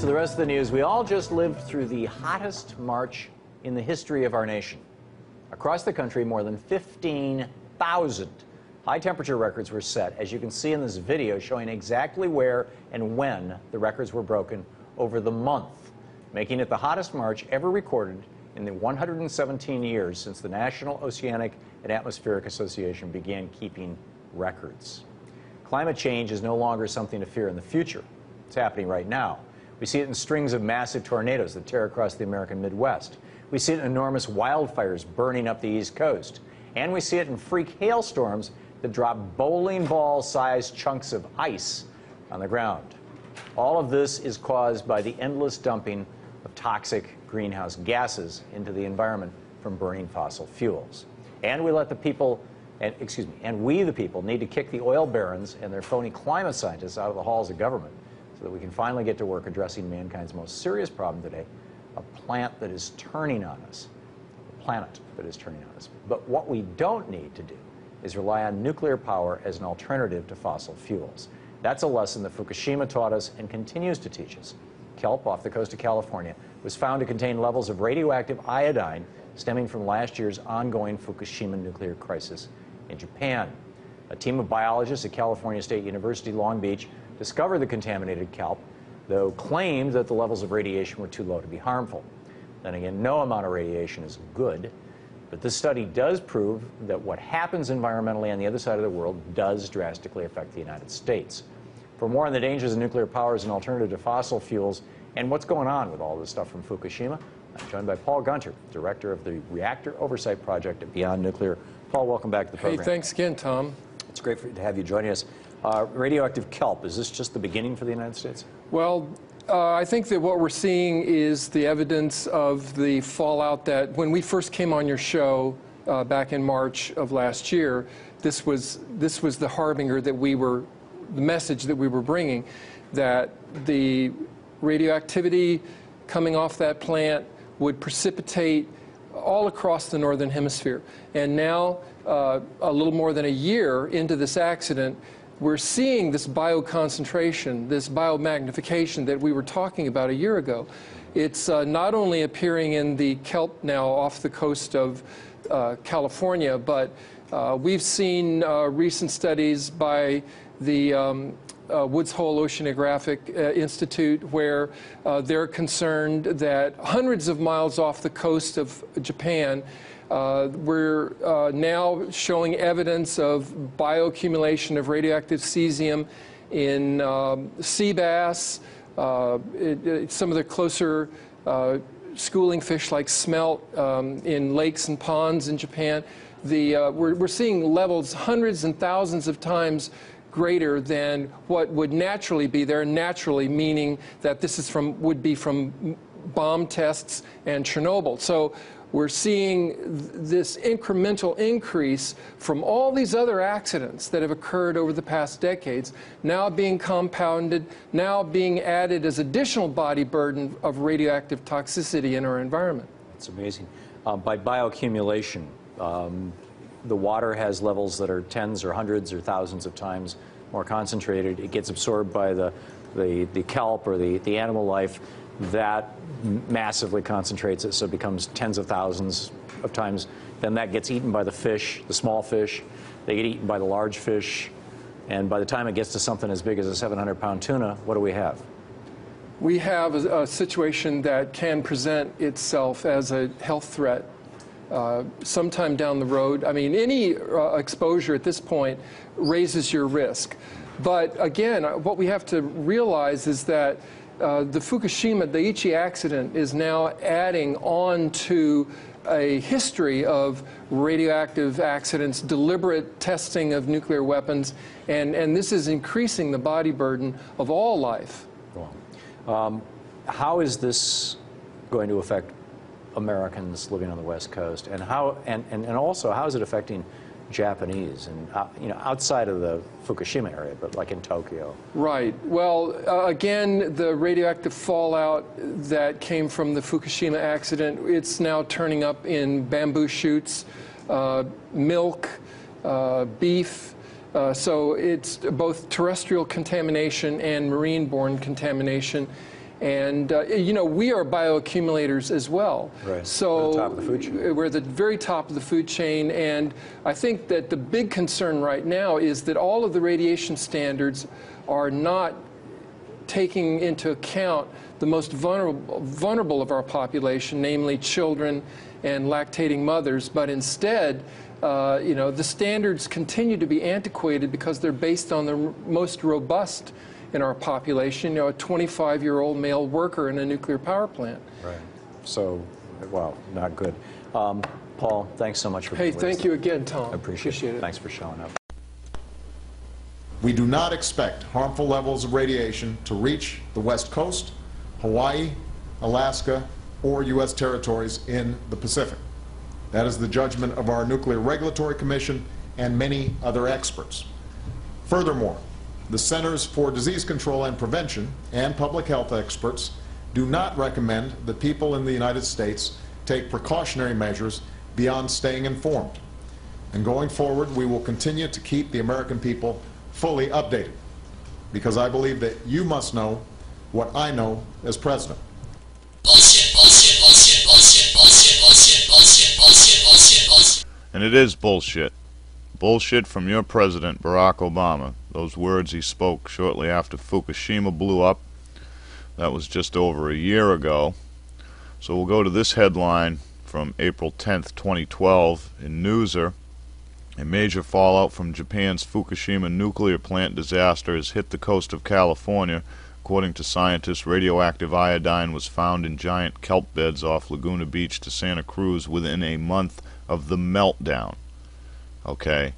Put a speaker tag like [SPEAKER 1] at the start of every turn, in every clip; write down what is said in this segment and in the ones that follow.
[SPEAKER 1] to the rest of the news. We all just lived through the hottest March in the history of our nation. Across the country, more than 15,000 high temperature records were set, as you can see in this video showing exactly where and when the records were broken over the month, making it the hottest March ever recorded in the 117 years since the National Oceanic and Atmospheric Association began keeping records. Climate change is no longer something to fear in the future. It's happening right now. We see it in strings of massive tornadoes that tear across the American Midwest. We see it in enormous wildfires burning up the East Coast. And we see it in freak hailstorms that drop bowling ball sized chunks of ice on the ground. All of this is caused by the endless dumping of toxic greenhouse gases into the environment from burning fossil fuels. And we let the people, and, excuse me, and we the people need to kick the oil barons and their phony climate scientists out of the halls of government so that we can finally get to work addressing mankind's most serious problem today, a plant that is turning on us, a planet that is turning on us. But what we don't need to do is rely on nuclear power as an alternative to fossil fuels. That's a lesson that Fukushima taught us and continues to teach us. Kelp off the coast of California was found to contain levels of radioactive iodine stemming from last year's ongoing Fukushima nuclear crisis in Japan. A team of biologists at California State University Long Beach discovered the contaminated kelp, though claimed that the levels of radiation were too low to be harmful. Then again, no amount of radiation is good, but this study does prove that what happens environmentally on the other side of the world does drastically affect the United States. For more on the dangers of nuclear power as an alternative to fossil fuels and what's going on with all this stuff from Fukushima, I'm joined by Paul Gunter, director of the Reactor Oversight Project at Beyond Nuclear. Paul, welcome back to the program.
[SPEAKER 2] Hey, thanks again, Thom.
[SPEAKER 1] It's great for, to have you joining us. Uh, radioactive kelp, is this just the beginning for the United States?
[SPEAKER 2] Well, uh, I think that what we're seeing is the evidence of the fallout that when we first came on your show uh, back in March of last year, this was, this was the harbinger that we were, the message that we were bringing, that the radioactivity coming off that plant would precipitate all across the northern hemisphere. And now, uh, a little more than a year into this accident, we're seeing this bioconcentration, this biomagnification that we were talking about a year ago. It's uh, not only appearing in the kelp now off the coast of uh, California, but uh, we've seen uh, recent studies by the um, uh, Woods Hole Oceanographic uh, Institute where they're concerned that hundreds of miles off the coast of Japan, uh, we're uh, now showing evidence of bioaccumulation of radioactive cesium in um, sea bass, uh, it, it, some of the closer uh, schooling fish like smelt um, in lakes and ponds in Japan. The, uh, we're, we're seeing levels hundreds and thousands of times greater than what would naturally be there, naturally meaning that this is from, would be from bomb tests and Chernobyl. So we're seeing this incremental increase from all these other accidents that have occurred over the past decades now being compounded, now being added as additional body burden of radioactive toxicity in our environment.
[SPEAKER 1] It's amazing. Uh, by bioaccumulation, um, the water has levels that are tens or hundreds or thousands of times more concentrated. It gets absorbed by the, the, the kelp or the, the animal life that massively concentrates it so it becomes tens of thousands of times. Then that gets eaten by the fish, the small fish. They get eaten by the large fish. And by the time it gets to something as big as a 700 pound tuna, what do we have?
[SPEAKER 2] We have a, a situation that can present itself as a health threat uh, sometime down the road. I mean, any uh, exposure at this point raises your risk. But again, what we have to realize is that uh, the Fukushima Daiichi accident is now adding on to a history of radioactive accidents, deliberate testing of nuclear weapons, and, and this is increasing the body burden of all life.
[SPEAKER 1] Um, how is this going to affect Americans living on the West Coast? And, how, and, and, and also, how is it affecting Japanese and uh, you know outside of the Fukushima area, but like in Tokyo.
[SPEAKER 2] Right. Well, uh, again, the radioactive fallout that came from the Fukushima accident, it's now turning up in bamboo shoots, uh, milk, uh, beef. Uh, so it's both terrestrial contamination and marine-borne contamination. And uh, you know, we are bioaccumulators as well.
[SPEAKER 1] Right.
[SPEAKER 2] So
[SPEAKER 1] We're the top of the food chain.
[SPEAKER 2] we're at the very top of the food chain, and I think that the big concern right now is that all of the radiation standards are not taking into account the most vulnerable, vulnerable of our population, namely children and lactating mothers, but instead, uh, you know, the standards continue to be antiquated because they're based on the r- most robust in our population, you know, a 25-year-old male worker in a nuclear power plant.
[SPEAKER 1] Right. So, well, not good. Um, Paul, thanks so much for
[SPEAKER 2] Hey,
[SPEAKER 1] being with
[SPEAKER 2] thank
[SPEAKER 1] us.
[SPEAKER 2] you again, Thom.
[SPEAKER 1] I appreciate, it. Thanks for showing up.
[SPEAKER 3] We do not expect harmful levels of radiation to reach the West Coast, Hawaii, Alaska, or U.S. territories in the Pacific. That is the judgment of our Nuclear Regulatory Commission and many other experts. Furthermore, the Centers for Disease Control and Prevention and public health experts do not recommend that people in the United States take precautionary measures beyond staying informed. And going forward, we will continue to keep the American people fully updated because I believe that you must know what I know as president.
[SPEAKER 4] And it is bullshit. Bullshit from your president, Barack Obama. Those words he spoke shortly after Fukushima blew up. That was just over a year ago. So we'll go to this headline from April 10th, 2012 in Newser. A major fallout from Japan's Fukushima nuclear plant disaster has hit the coast of California. According to scientists, radioactive iodine was found in giant kelp beds off Laguna Beach to Santa Cruz within a month of the meltdown. Okay?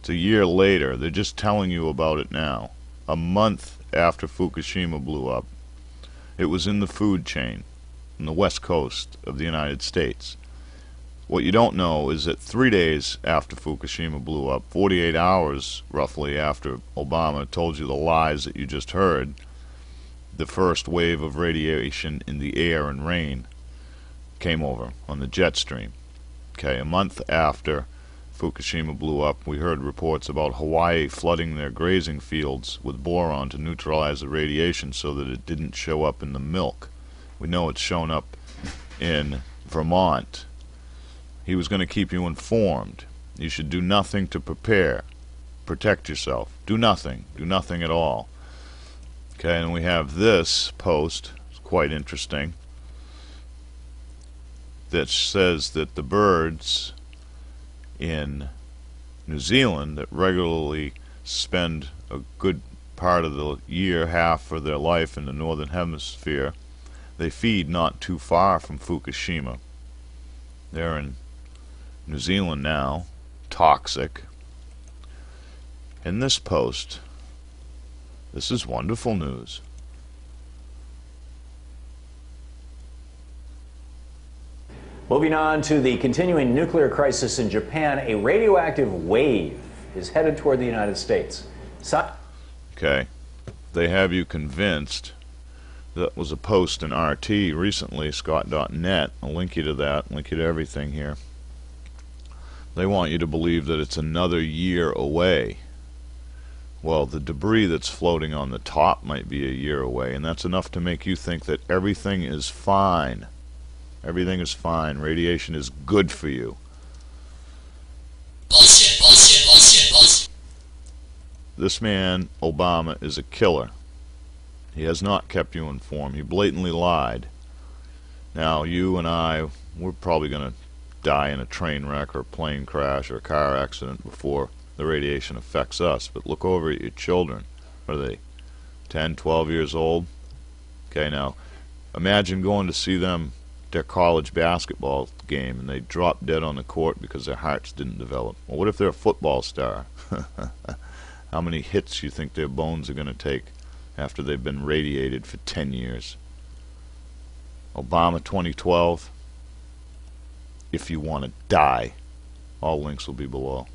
[SPEAKER 4] It's a year later. They're just telling you about it now. A month after Fukushima blew up. It was in the food chain on the west coast of the United States. What you don't know is that three days after Fukushima blew up, 48 hours roughly after Obama told you the lies that you just heard, the first wave of radiation in the air and rain came over on the jet stream. Okay, a month after Fukushima blew up, we heard reports about Hawaii flooding their grazing fields with boron to neutralize the radiation so that it didn't show up in the milk. We know it's shown up in Vermont. He was going to keep you informed. You should do nothing to prepare. Protect yourself. Do nothing. Do nothing at all. Okay, and we have this post. It's quite interesting. That says that the birds in New Zealand that regularly spend a good part of the year, half of their life in the northern hemisphere, they feed not too far from Fukushima. They're in New Zealand now, toxic. In this post, this is wonderful news.
[SPEAKER 1] Moving on to the continuing nuclear crisis in Japan, a radioactive wave is headed toward the United States. Sci-
[SPEAKER 4] Okay. They have you convinced. That was a post in RT recently, Scott.net. I'll link you to that, link you to everything here. They want you to believe that it's another year away. Well, the debris that's floating on the top might be a year away, and that's enough to make you think that everything is fine. Everything is fine. Radiation is good for you. Bullshit, bullshit, bullshit, bullshit. This man, Obama, is a killer. He has not kept you informed. He blatantly lied. Now, you and I, we're probably going to die in a train wreck or a plane crash or a car accident before the radiation affects us. But look over at your children. What are they? 10, 12 years old? Okay, now, imagine going to see them their college basketball game and they drop dead on the court because their hearts didn't develop. Well, what if they're a football star? How many hits you think their bones are going to take after they've been radiated for 10 years? Obama 2012. If you want to die, all links will be below.